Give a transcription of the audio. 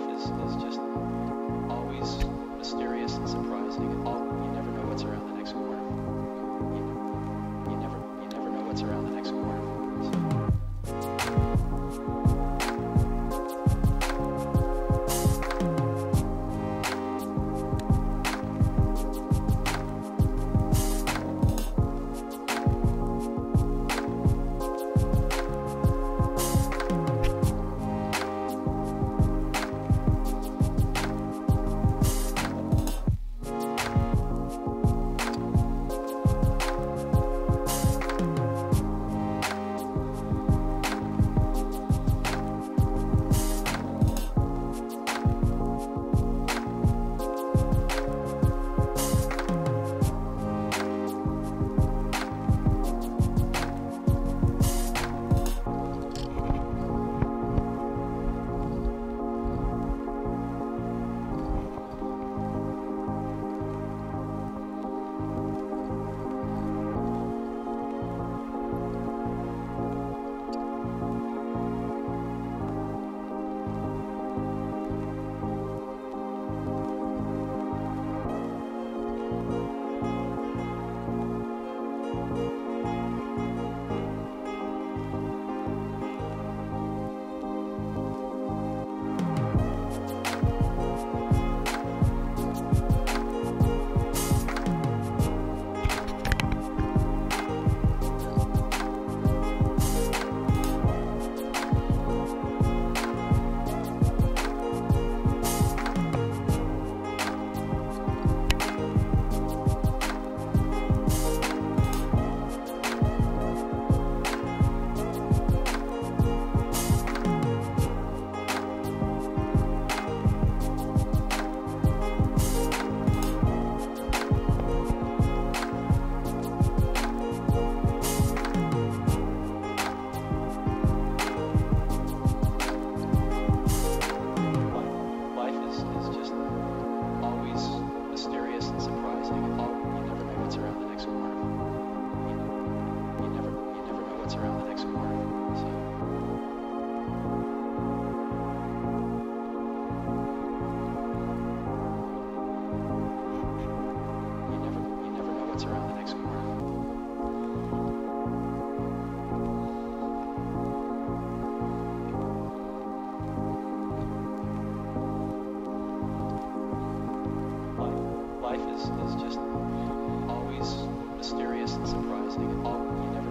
is, is just always mysterious and surprising. All, you never know what's around the next corner. You, you never you never know what's around the next corner. life is, is just always mysterious and surprising. All, you